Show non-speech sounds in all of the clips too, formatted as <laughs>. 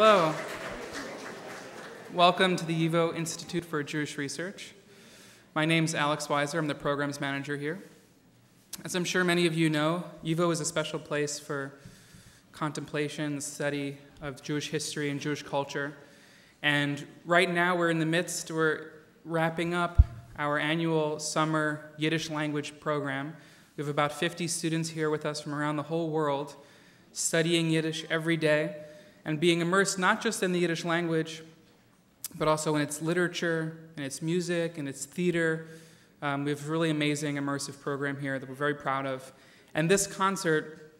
Hello. Welcome to the YIVO Institute for Jewish Research. My name is Alex Weiser. I'm the programs manager here. As I'm sure many of you know, YIVO is a special place for contemplation, study of Jewish history and Jewish culture. And right now we're in the midst, we're wrapping up our annual summer Yiddish language program. We have about 50 students here with us from around the whole world studying Yiddish every day and being immersed not just in the Yiddish language, but also in its literature, in its music, in its theater. Um, we have a really amazing immersive program here that we're very proud of. And this concert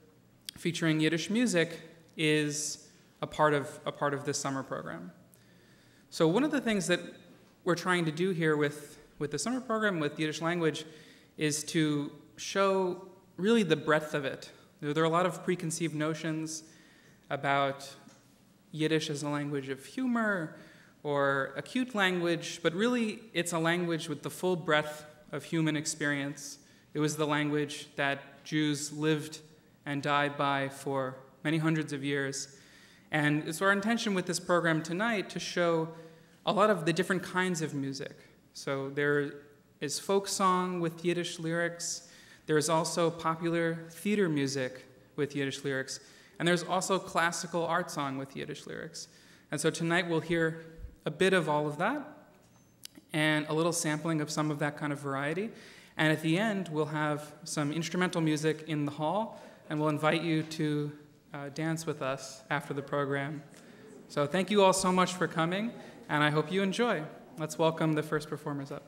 featuring Yiddish music is a part of, a part of this summer program. So, one of the things that we're trying to do here with, with the summer program, with Yiddish language, is to show really the breadth of it. There are a lot of preconceived notions about Yiddish as a language of humor or a cute language, but really it's a language with the full breadth of human experience. It was the language that Jews lived and died by for many hundreds of years. And it's our intention with this program tonight to show a lot of the different kinds of music. So there is folk song with Yiddish lyrics. There is also popular theater music with Yiddish lyrics. And there's also classical art song with Yiddish lyrics. And so tonight we'll hear a bit of all of that and a little sampling of some of that kind of variety. And at the end, we'll have some instrumental music in the hall, and we'll invite you to uh, dance with us after the program. So thank you all so much for coming, and I hope you enjoy. Let's welcome the first performers up.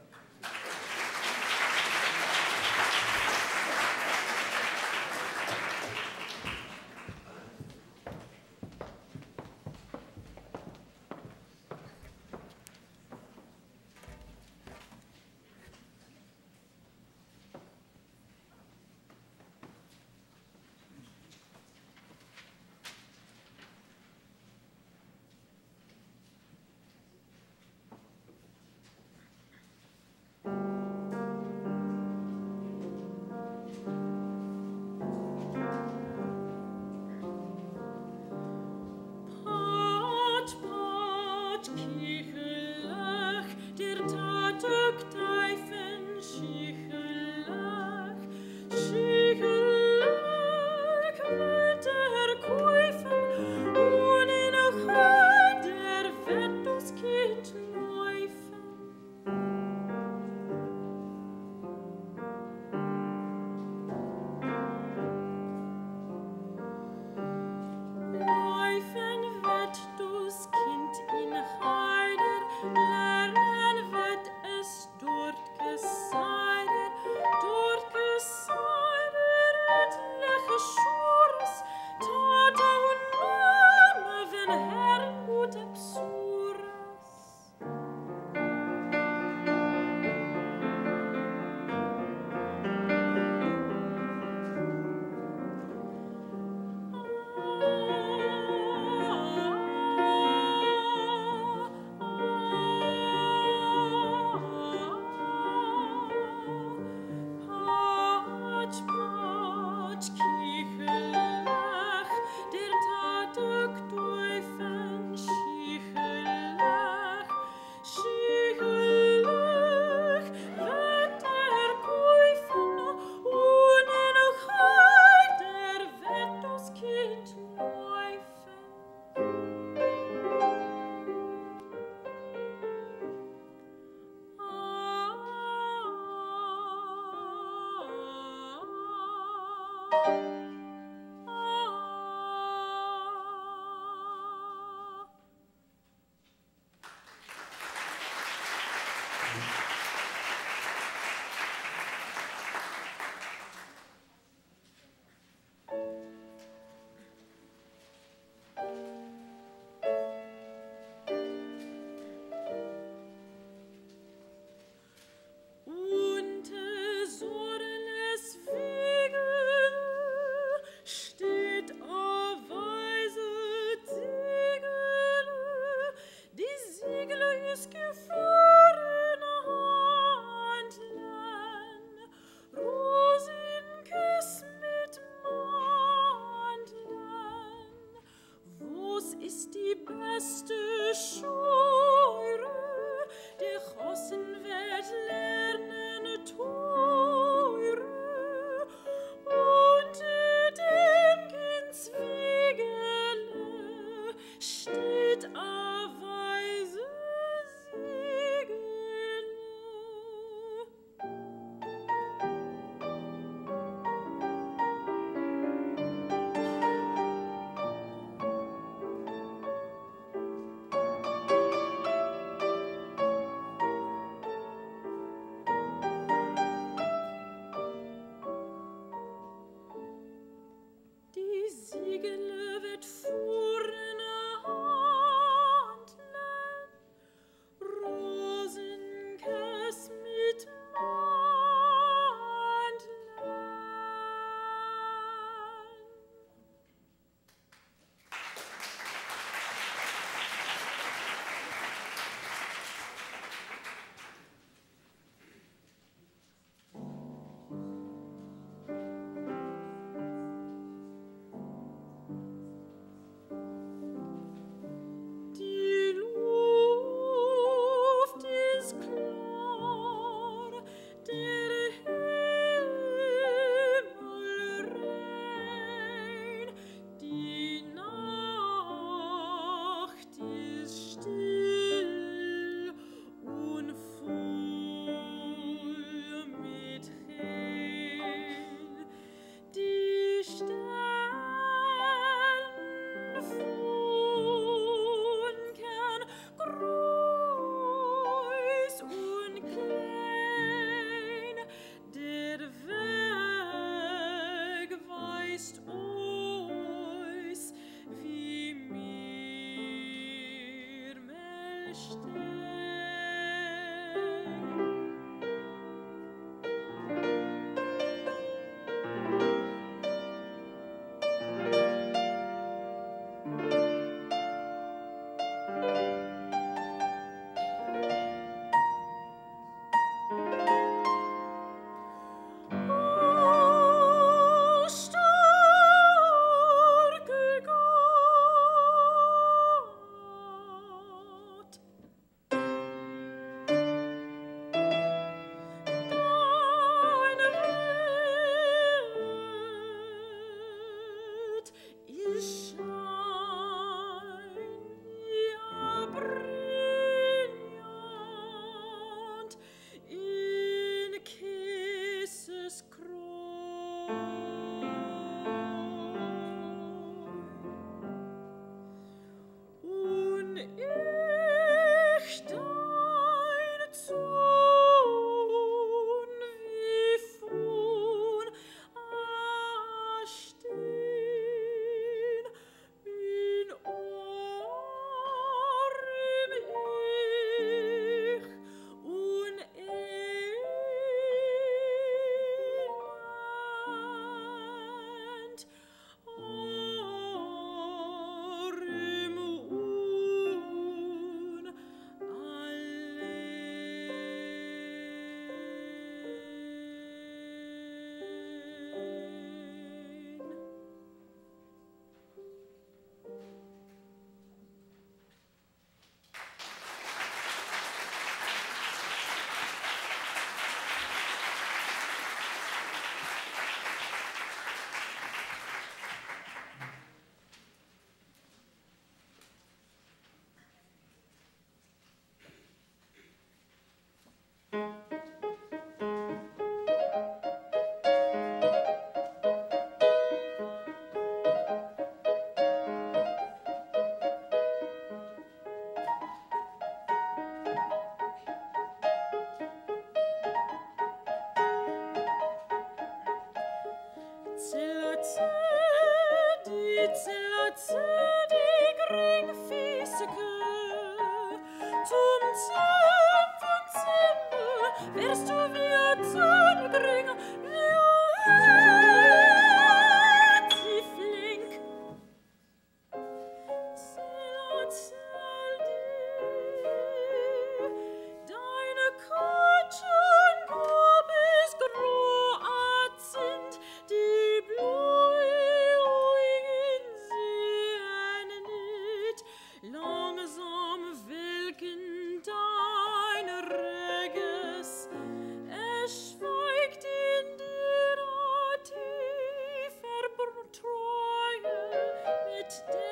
today.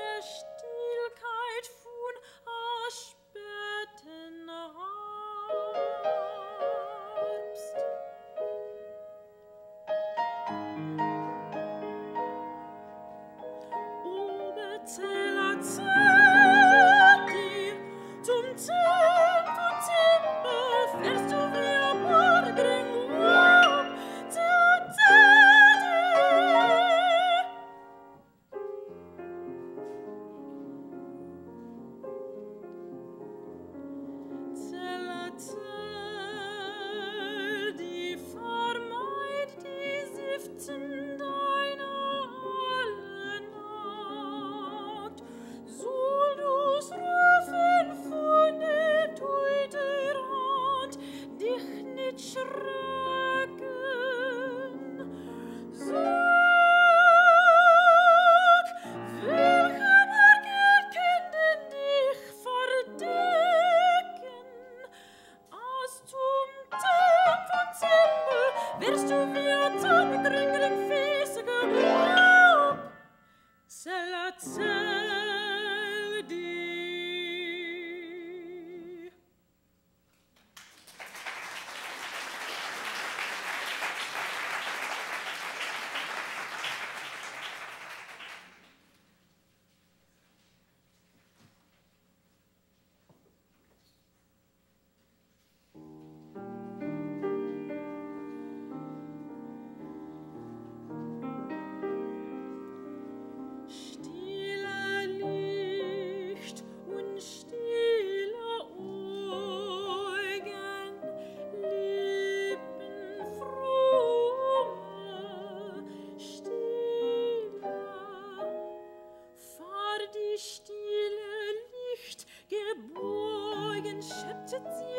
出枝！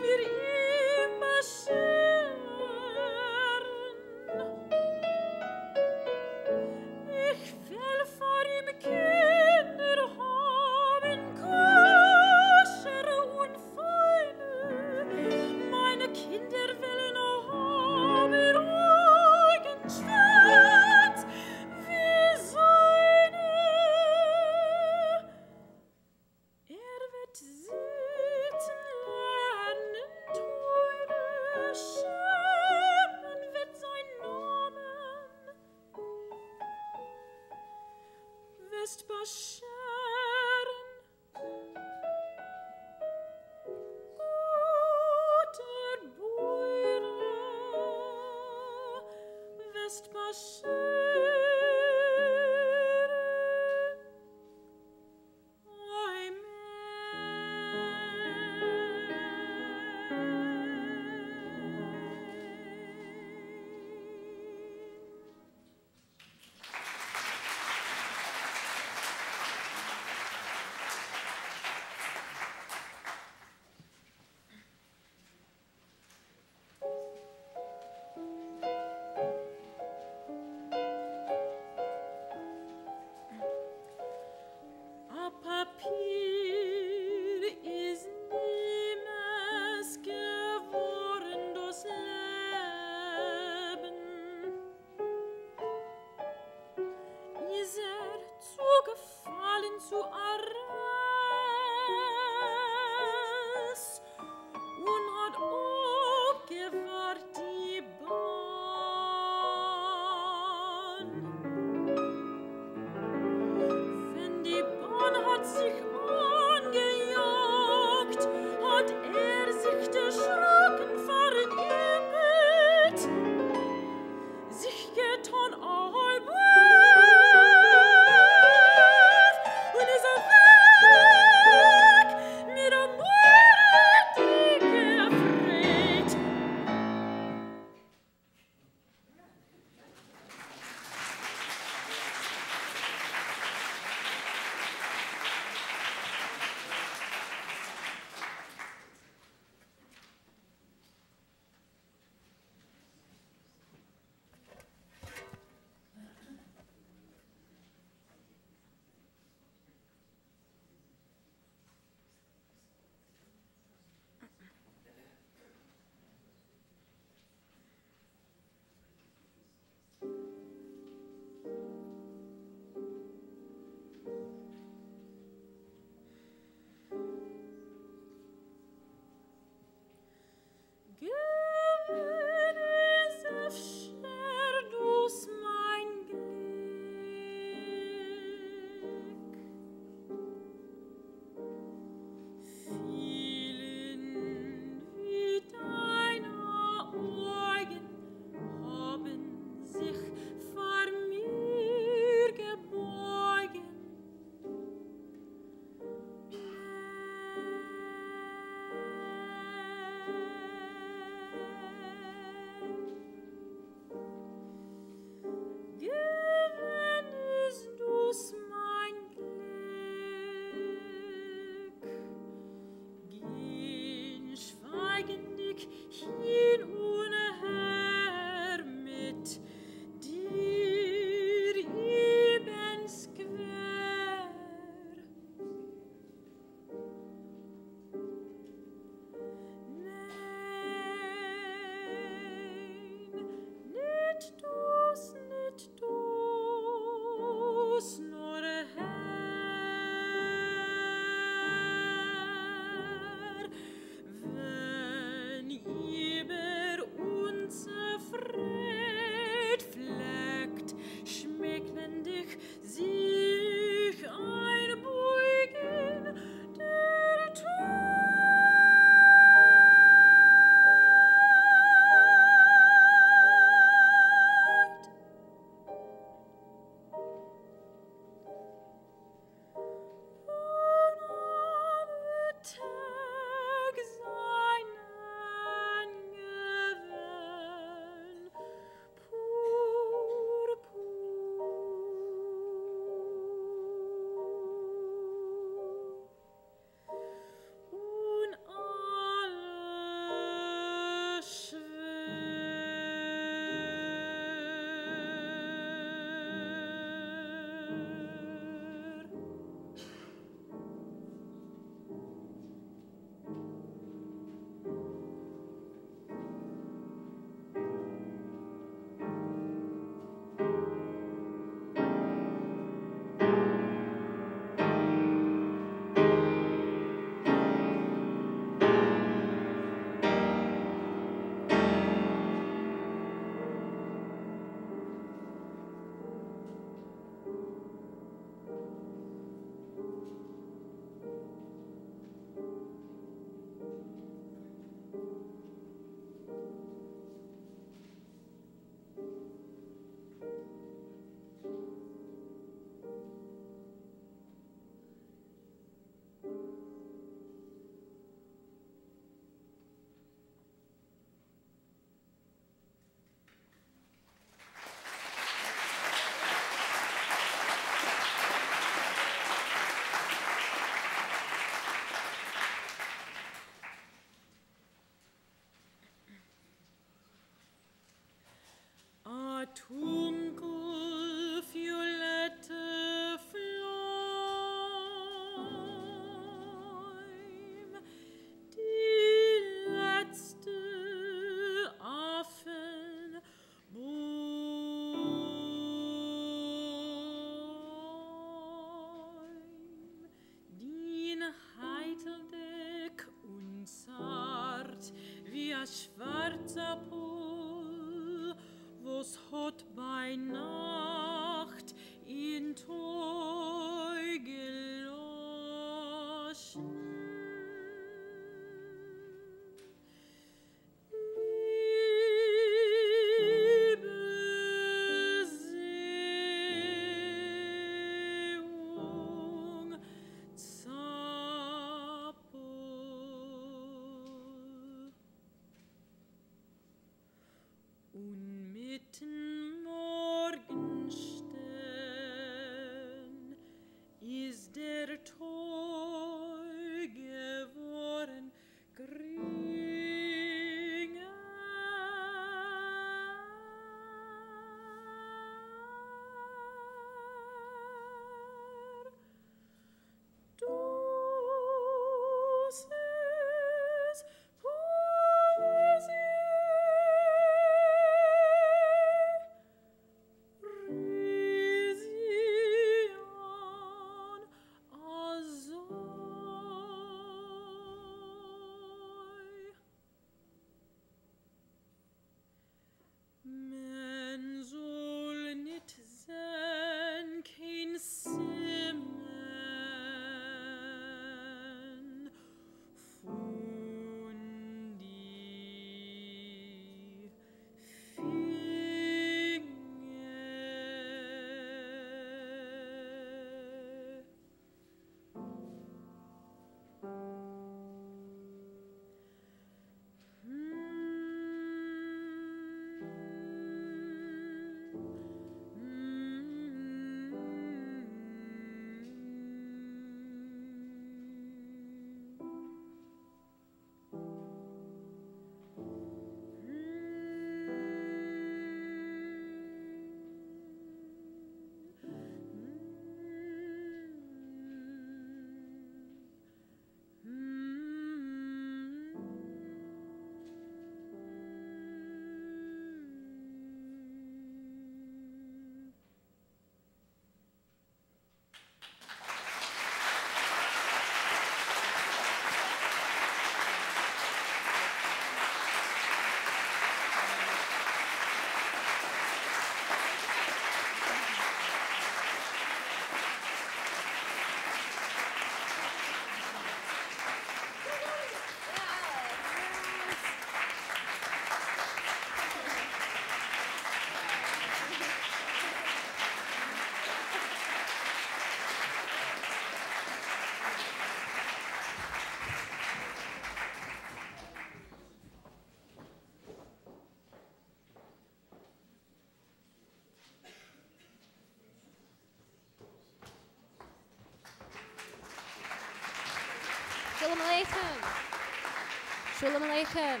Shalom Aleichem.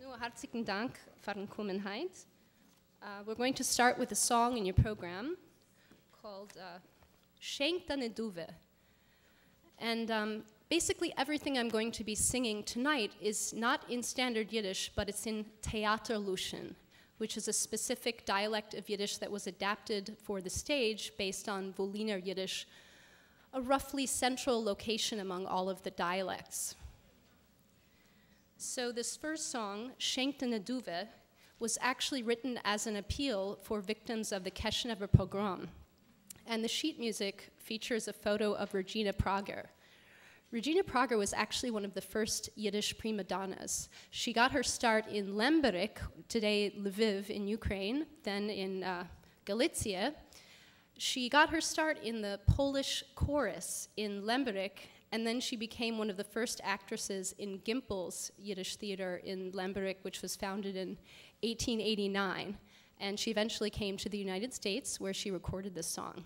Nu, hartstigen Dank für den. Uh, we're going to start with a song in your program called uh, Schenk Duve. And um, basically, everything I'm going to be singing tonight is not in standard Yiddish, but it's in Theaterluschen, which is a specific dialect of Yiddish that was adapted for the stage based on Voliner Yiddish, a roughly central location among all of the dialects. So, this first song, Schenk deine Duve, was actually written as an appeal for victims of the Kishinever pogrom. And the sheet music features a photo of Regina Prager. Regina Prager was actually one of the first Yiddish prima donnas. She got her start in Lemberg, today Lviv in Ukraine, then in uh, Galicia, she got her start in the Polish chorus in Lemberg, and then she became one of the first actresses in Gimpel's Yiddish theater in Lemberg, which was founded in 1889. And she eventually came to the United States, where she recorded this song.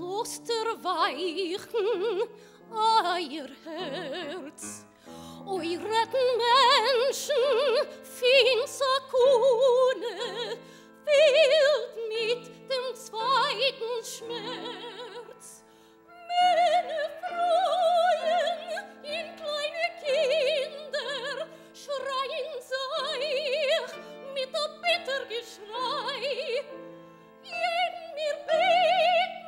Osterweichen euer Herz. Oi retten Menschen, finster Kuhne, fehlt mit dem zweiten Schmerz. Meine freuen in kleine Kinder, schreien sich mit der Bittergeschrei. Jeden mir Beten,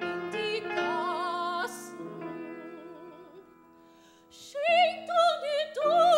indicas. Scelto di tu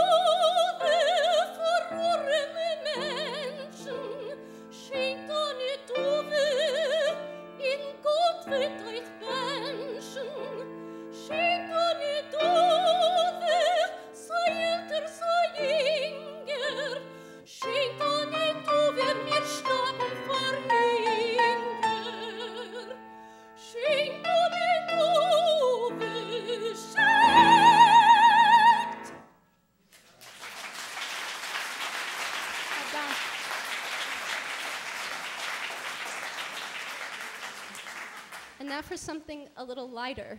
now for something a little lighter.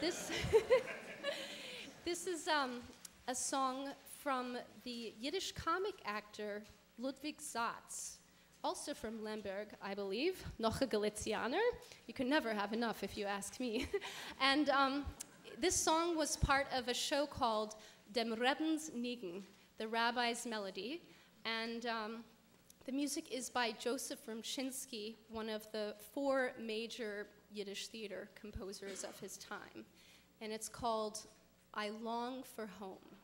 This, <laughs> this is um, a song from the Yiddish comic actor Ludwig Satz, also from Lemberg, I believe, noch a Galicianer. You can never have enough if you ask me. <laughs> and um, this song was part of a show called Dem Rebbens Nigen, the Rabbi's Melody. And um, the music is by Joseph Rumshinsky, one of the four major Yiddish theater composers of his time. And it's called I Long for Home.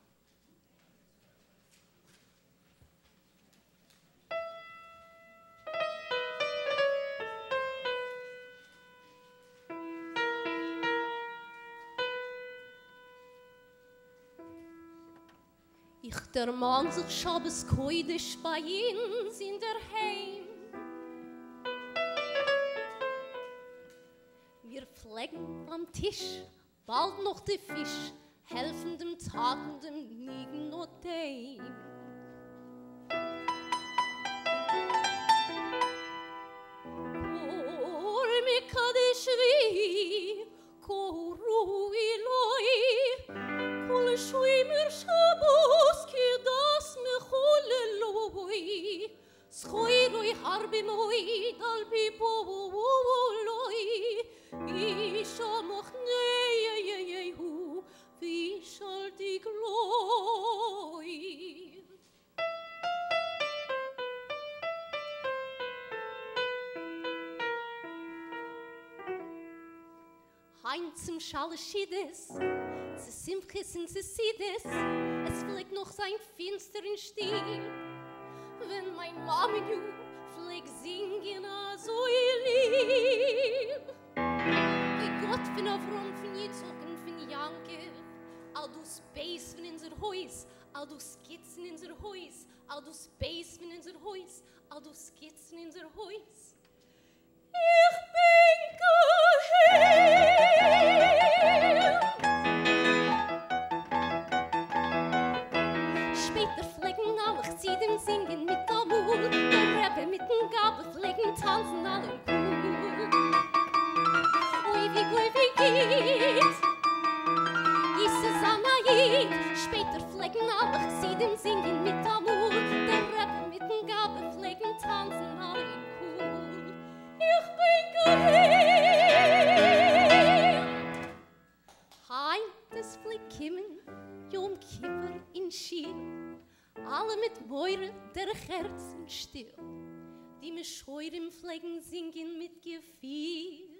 Der Mann sich Schabes koidisch bei in der Heim. Tisch, bald noch die Fisch, helfen dem Tatenden Nigen und dem. Kol mi kadish vi, kol ruhi loi, kol harbi moi, dal pi po loi. zum Schale Schiedes, zu Simchis und zu Sides, es pflegt noch sein finsteren Stil. Wenn mein Mami du pflegt singen, so ihr Lieb. Gott von Avron, von Yitzchak und von Janke, all du Space von unser Haus, all du Skizzen in unser Haus, all du Space von unser Haus, all du Skizzen in unser Haus. Ich bin geheim. Still, die mir scheuren pflegen singen mit Gefühl.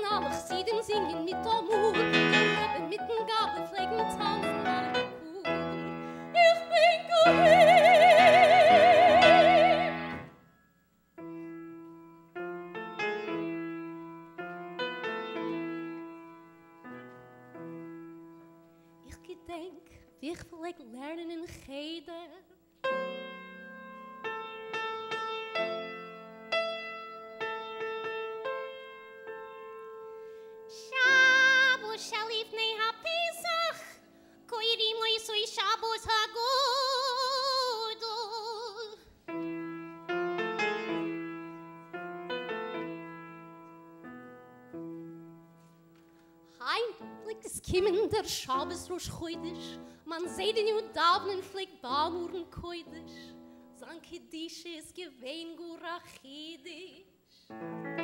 na geschieden zingen met tomoe. in der Schabes rosh heudisch, man seh den Judavnen flieg Bamuren koidisch, sanke dische is gewein gurachidisch. Musik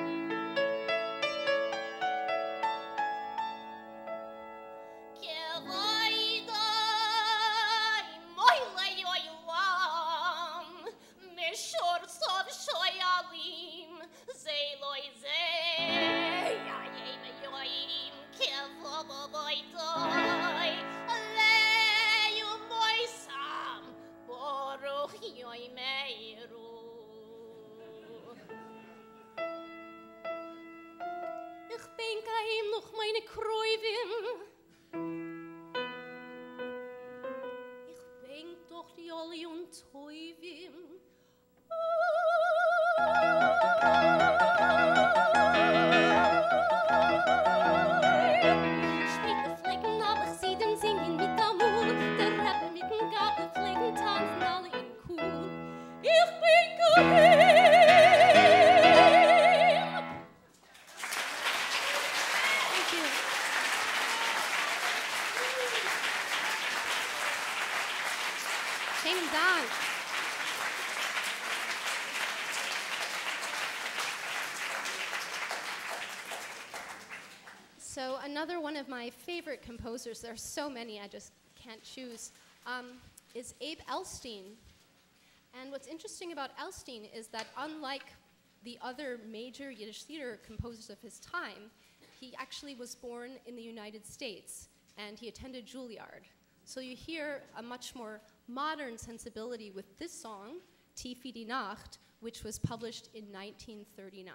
gurachidish. my favorite composers, there are so many, I just can't choose, um, is Abe Ellstein. And what's interesting about Ellstein is that unlike the other major Yiddish theater composers of his time, he actually was born in the United States and he attended Juilliard. So you hear a much more modern sensibility with this song, Tif vi di nakht, which was published in 1939.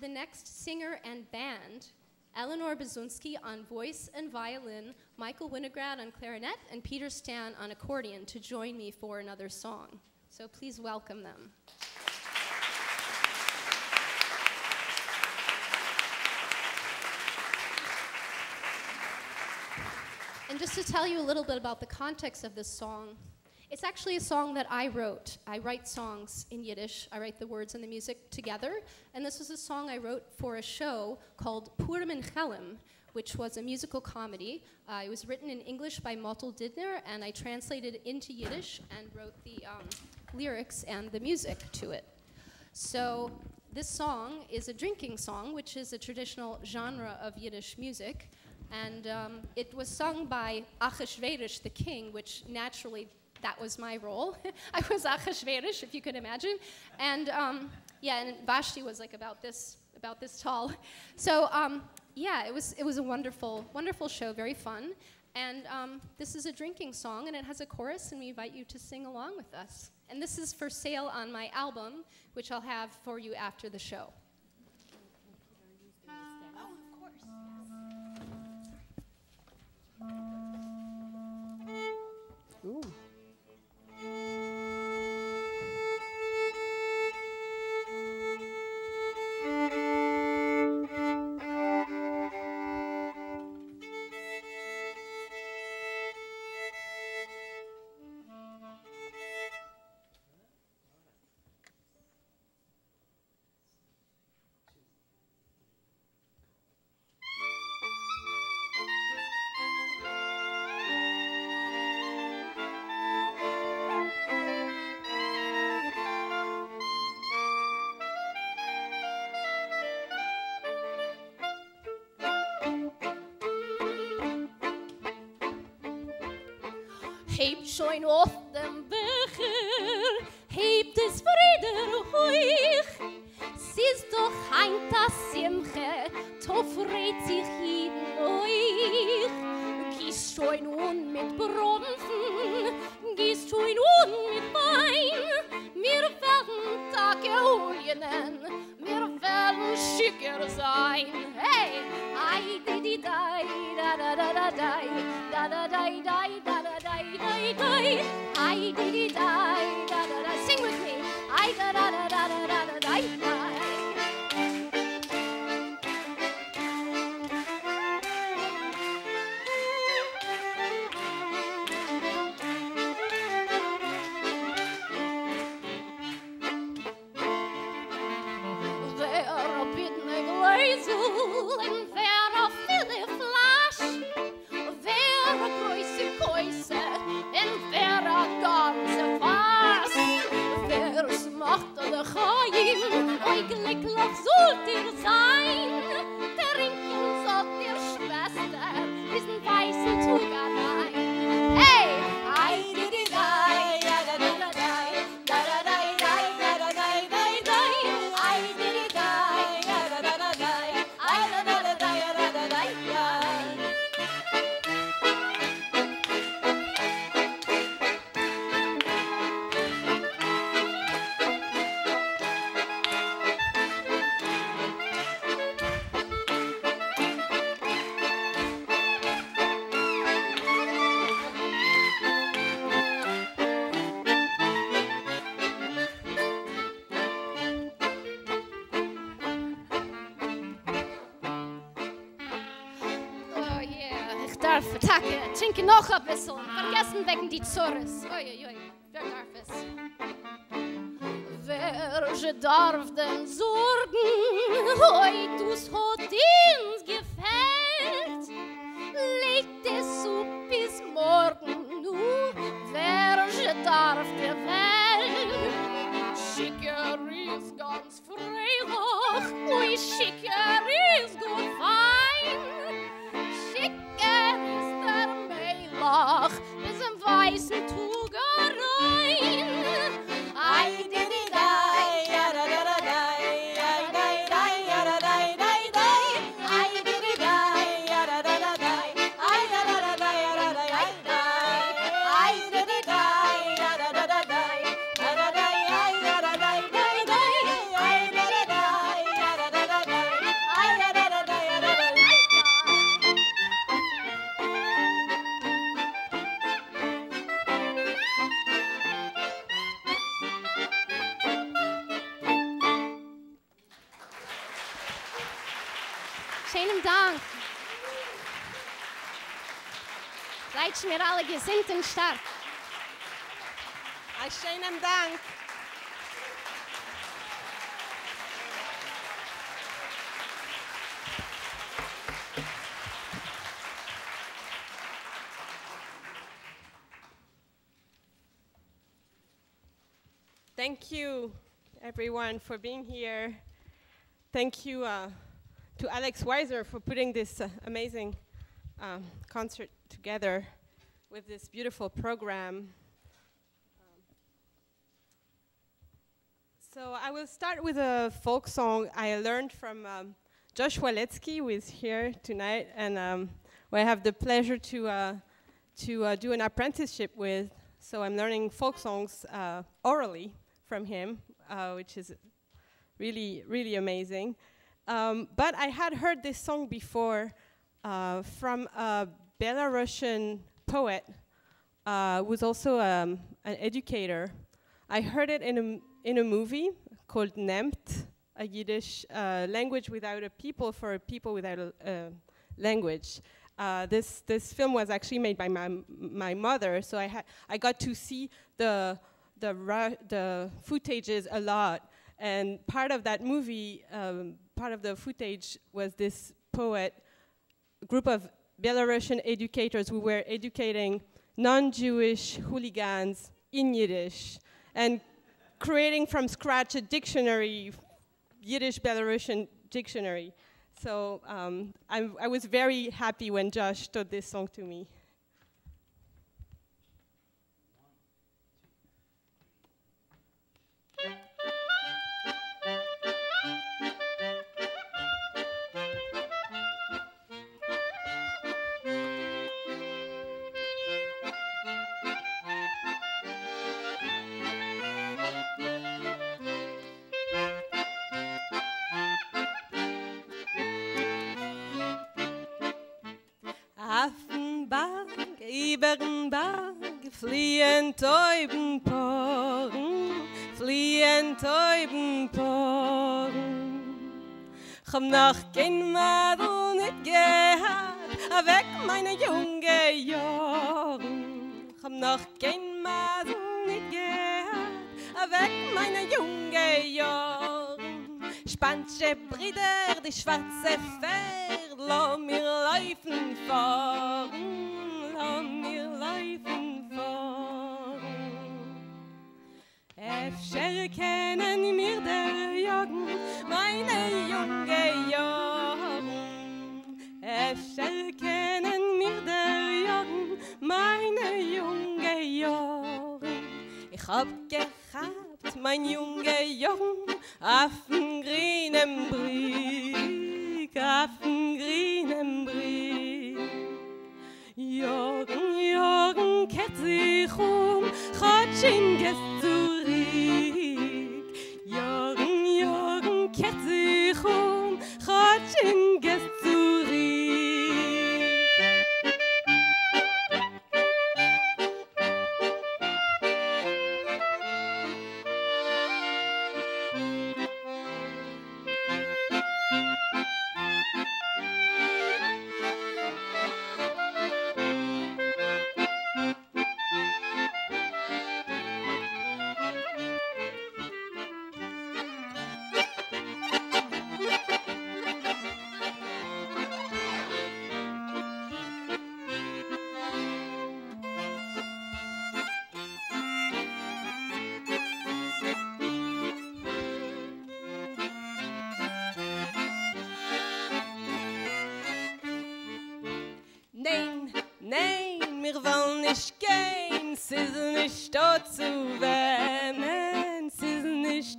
the next singer and band. Eléonore Biezunski on voice and violin, Michael Winograd on clarinet, and Peter Stan on accordion to join me for another song. So please welcome them. And just to tell you a little bit about the context of this song, it's actually a song that I wrote. I write songs in Yiddish. I write the words and the music together. And this was a song I wrote for a show called Purim and Chelim, which was a musical comedy. Uh, it was written in English by Motel Didner, and I translated it into Yiddish and wrote the um, lyrics and the music to it. So this song is a drinking song, which is a traditional genre of Yiddish music. And um, it was sung by Achashverosh, the king, which naturally that was my role. <laughs> I was Achashverosh, if you could imagine. And um, yeah, and Vashti was like about this, about this tall. <laughs> So um, yeah, it was, it was a wonderful, wonderful show, very fun. And um, this is a drinking song, and it has a chorus, and we invite you to sing along with us. And this is for sale on my album, which I'll have for you after the show. Oh, of course. Ooh. Zo in of dan becher. Heap het. Tacke, trinke noch ein bisschen. Vergessen wegen die Zores. Uiuiui, wer darf es? Wer darf denn sorgen, oi mir alle stark. Schönen Dank. Thank you, everyone, for being here. Thank you uh, to Alex Weiser for putting this uh, amazing um, concert together with this beautiful program. Um, so I will start with a folk song I learned from um, Josh Waletzky, who is here tonight, and um, who I have the pleasure to uh, to uh, do an apprenticeship with. So I'm learning folk songs uh, orally from him, uh, which is really, really amazing. Um, but I had heard this song before uh, from a Belarusian poet uh, was also um, an educator. I heard it in a, in a movie called Nemt, a Yiddish uh, language without a people for a people without a language. Uh, this this film was actually made by my my mother, so I I got to see the the the footages a lot, and part of that movie, um, part of the footage was this poet, group of Belarusian educators who were educating non-Jewish hooligans in Yiddish, and creating from scratch a dictionary, Yiddish Belarusian dictionary. So um, I was very happy when Josh taught this song to me. Fliehen Täuben poren, fliehen Täuben poren. Ich hab noch kein Madel nicht gehabt, weg meine junge Jahren. Ich hab noch kein Madel nicht gehabt, weg meine junge Jahren. Spanische Brüder, die schwarze Pferd, lass mir laufen fahren. an mir leifen אפשר kennen mir der Joggen, meine junge Joggen. Efscher kennen mir der Joggen, meine junge Joggen. Ich hab gehabt, mein junge Joggen, affen grünem Brieg, affen grünem Brieg. Joggen, Joggen, kehrt sich um, hat sich um,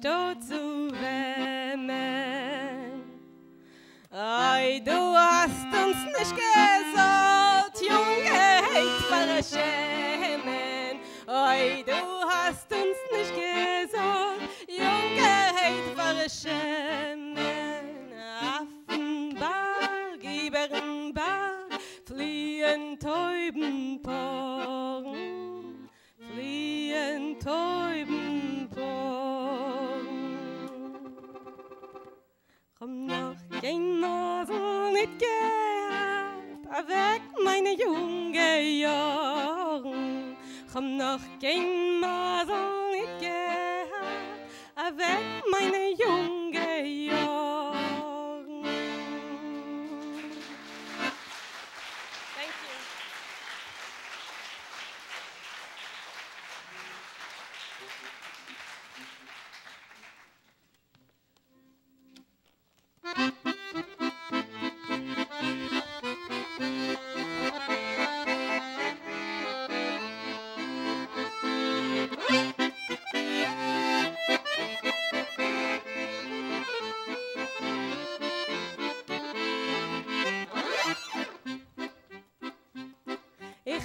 so zu wemmen. Ei, du hast uns nicht. Meine junge Jahren, komm noch kein Masel nicht gehabt, weg meine junge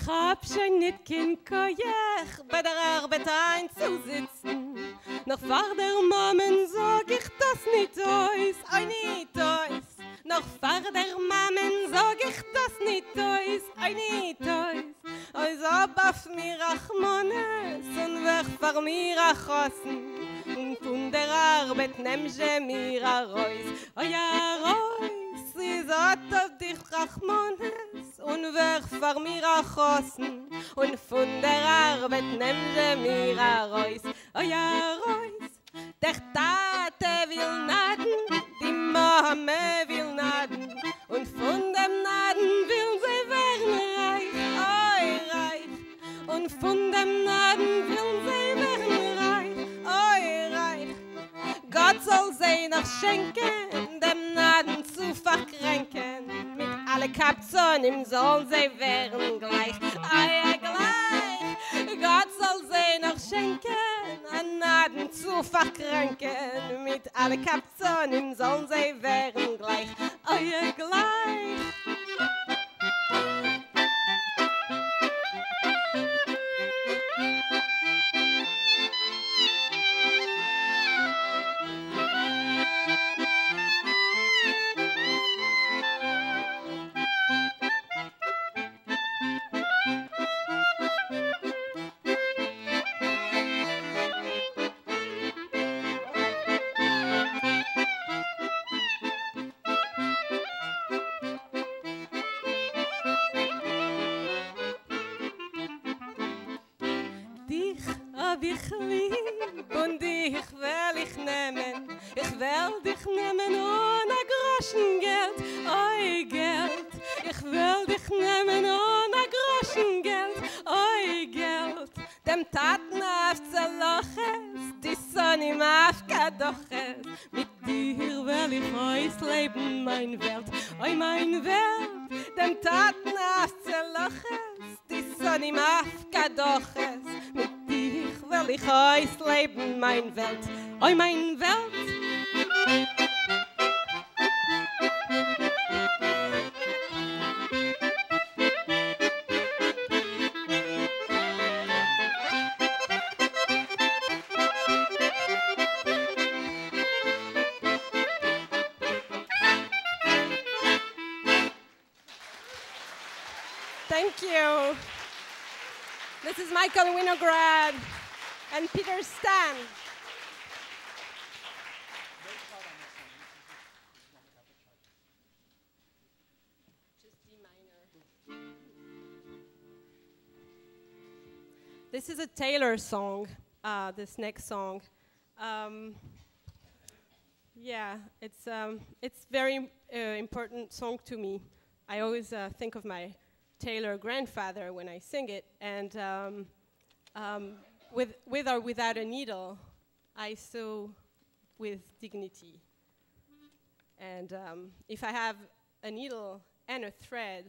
Ich hab schon nicht kein Kojach bei der Arbeit einzusitzen. Noch vor der Mammen sag ich das nicht aus, oi nicht aus. Noch vor der Mammen sag ich das nicht aus, oi nicht aus. Als ob auf mir Rachmones und weg vor mir Achossen. Und von der Arbeit nehm sie mir a Reus, oi a Reus. Sie sagt auf dich Rachmones und weg vor mir Achossen. Und von der Arbeit nehm sie mir a Reus, oi a Reus. Der Tate will naden, Kapzen im sollen mein Welt, oi mein Welt. Thank you. This is Michael Winograd and Peter Stan. This is a tailor song, uh, this next song. Um, yeah, it's, um, it's very uh, important song to me. I always uh, think of my tailor grandfather when I sing it, and um, um, with, with or without a needle, I sew with dignity. And um, if I have a needle and a thread,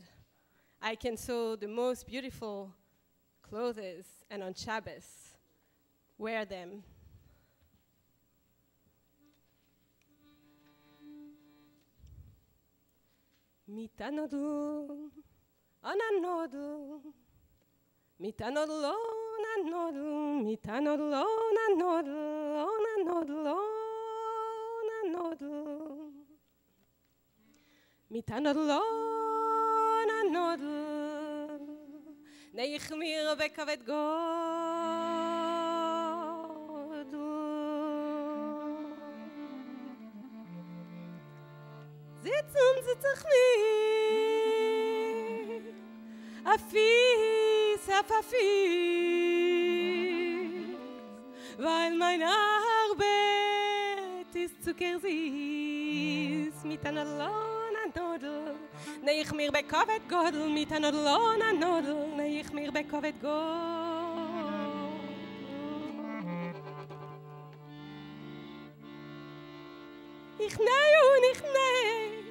I can sew the most beautiful clothes, and on Shabbos, wear them. Mitanodl, ananodl, mitanodl, a nodl, mit a nodl, on a nodl, on a nodl, on a nodl. Mit a nodl, on a nodl, ne יחמיר בכבד גודל. זיצום זיצח מי, אפי סף אפי. Weil mein Arbeit ist zuckersüß mit einer Lohn Nodel. Nee, ich mir bekovet Godel mit einer Lohn Nodel. Nee, ich mir bekovet Godel. Ich nee und ich nee.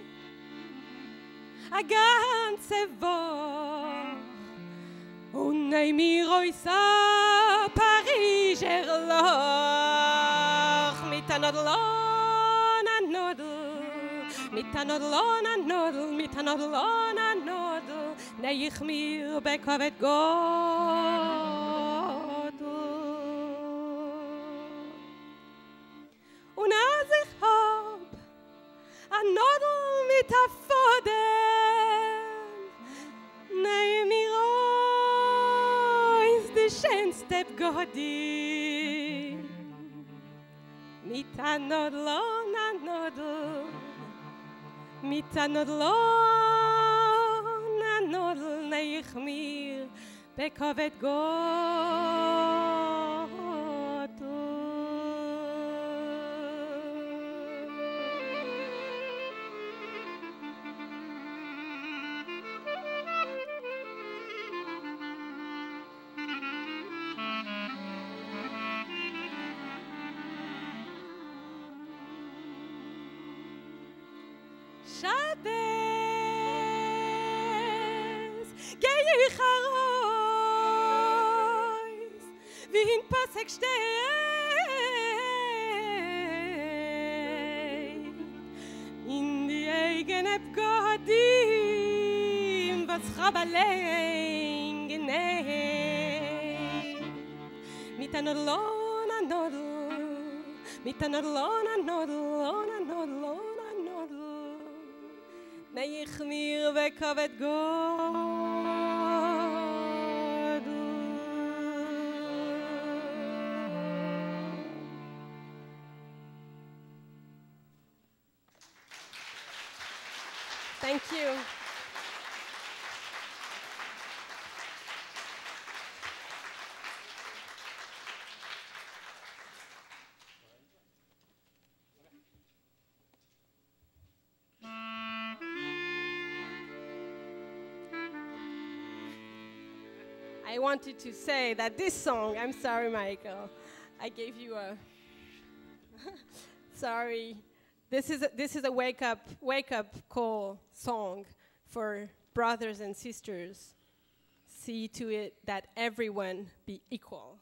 A ganze Woche. Und nee mir ois a Pariser Loch. Mit a Nodlon a Nodel. Mit a Nodlon a Nodel. Mit a Nodlon a Nodel. Nee ich mir bekovet Godel. Und als ich hab a Nodel mit a Foden, nehm mir ois de schönste Godi. A Nodel, nehm ich mir bekovet Shabbos, leng ne mit an lon an mit an lon an lona lon an nod lon an ich mir we kavet go. I wanted to say that this song, I'm sorry, Michael, I gave you a. <laughs> sorry. This is a, this is a wake up wake up call song for brothers and sisters. See to it that everyone be equal.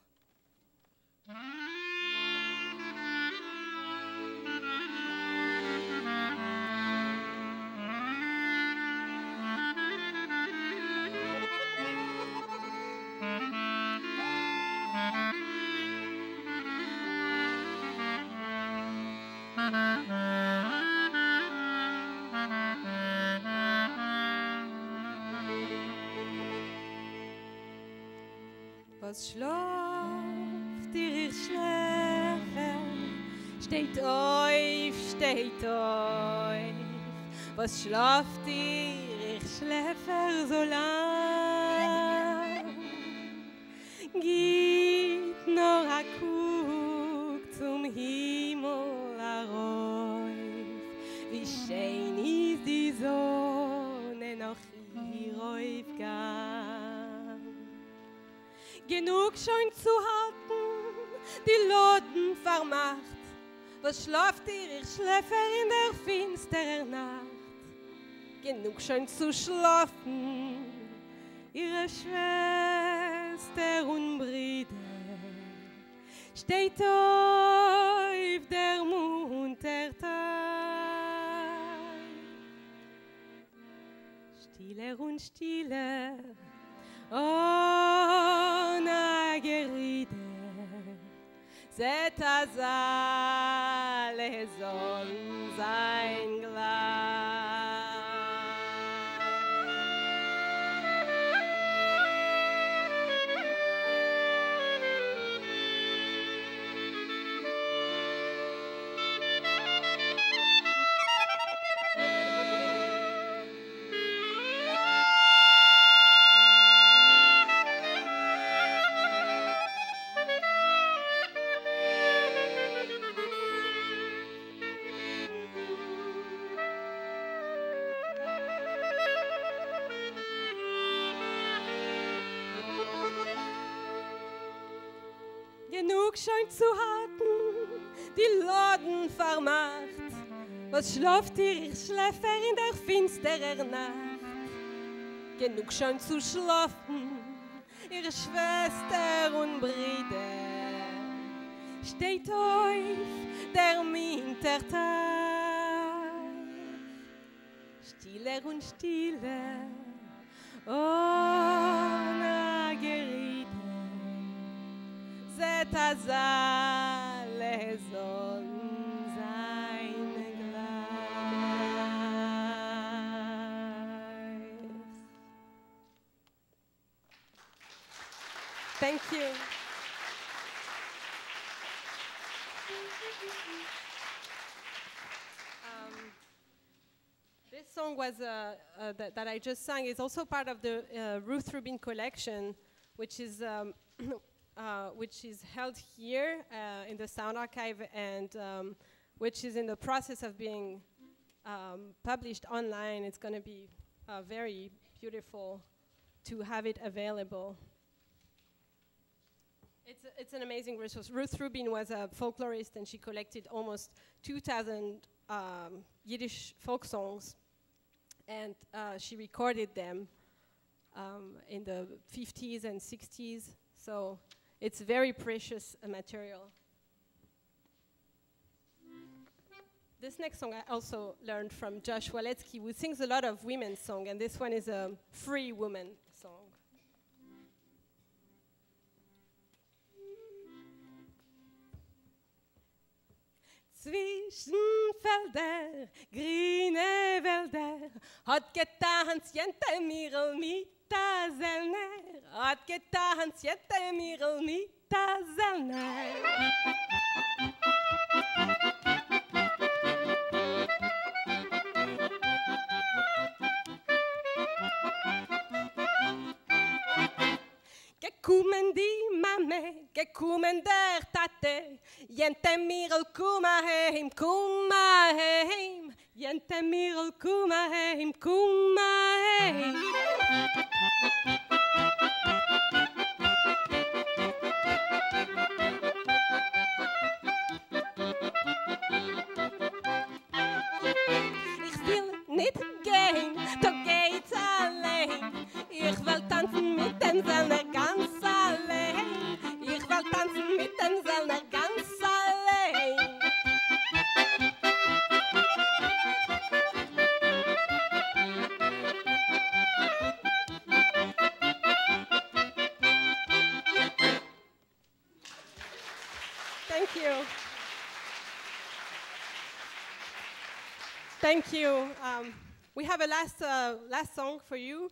Was schlaft ihr, ihr Schläfer? Steht auf, steht auf. Was schlaft ihr, ihr Schläfer, so lang? Genug schon zu halten, die Loten vermacht. Was schlaft ihr, ihr Schläfer in der finsteren Nacht? Genug schon zu schlafen, ihre Schwester und Brüder. Steht auf der Mond der Tag. Stiller und stiller, oh, zet azale soll sein gleich. Schlaft ihr Schläfer in der finsterer Nacht? Genug scheint zu schlafen, ihre Schwester und Brüder. Steht auf der Wintertag, stiller und stiller, ohne Gerede. Zet azale you. Um, this song was uh, uh, that, that I just sang is also part of the uh, Ruth Rubin collection, which is um, <clears throat> uh, which is held here uh, in the Sound Archive and um, which is in the process of being um, published online. It's going to be uh, very beautiful to have it available. It's, a, it's an amazing resource. Ruth Rubin was a folklorist and she collected almost 2,000 um, Yiddish folk songs and uh, she recorded them um, in the 50s and 60s. So it's very precious uh, material. This next song I also learned from Josh Waletzky, who sings a lot of women's song, and this one is a free woman song. Zwischen Felder, grüne Wälder, hat getanzt jente Mirel mit der Selner, hat getanzt jente Mirel mit der Selner. Gekommen die Mame, gekommen der Tate, jente Mirel kuma heim, kuma heim, jente Mirel kuma heim, Thank you. Thank you. Um, we have a last, uh, last song for you.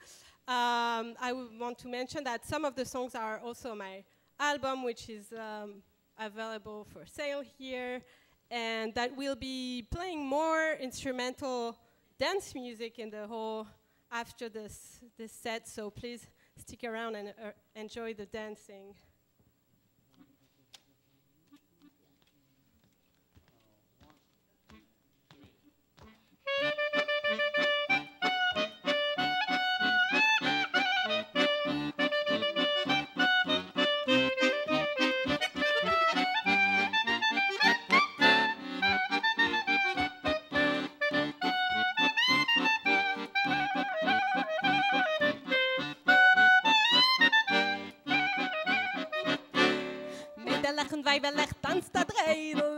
Um, I want to mention that some of the songs are also my album, which is um, available for sale here, and that we'll be playing more instrumental dance music in the whole after this, this set. So please stick around and uh, enjoy the dancing. weil wir lecht tanzt da dreidel.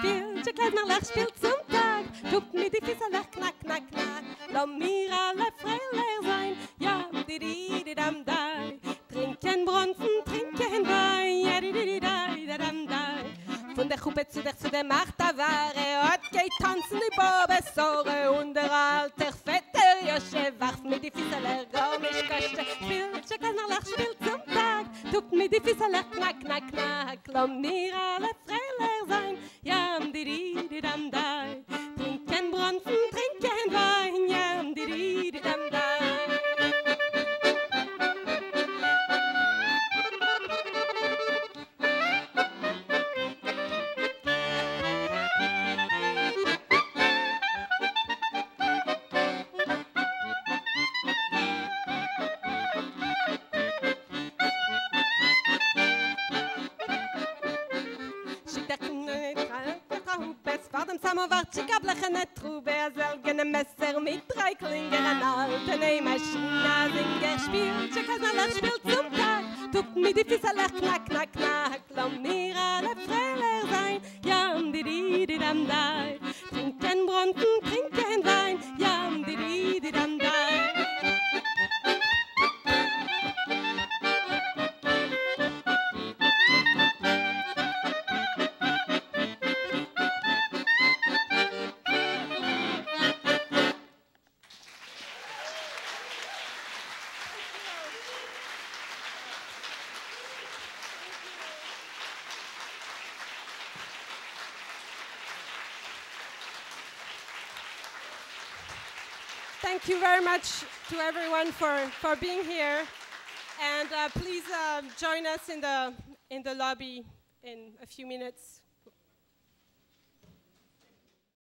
Katzen im Spiel Tschek leid mir lach spielt zum Tag. Tut mir die Füße lach knack knack knack. Lau mir alle freiler sein. Ja, di di di dam dai. Trinken Bronzen, trinken Wein. Ja, di di di dai da dam dai. Von der Kuppe zu der zu der Macht der Ware. Hat geht tanzen die Bobesore Und der alte Vetter Josche wacht mit die Füße leer Gar mich kaste Spielt, leid mir lach spielt zum Tag. Tut mir die Füße lach knack knack knack. Lau mir alle freiler us in the, in the lobby in a few minutes.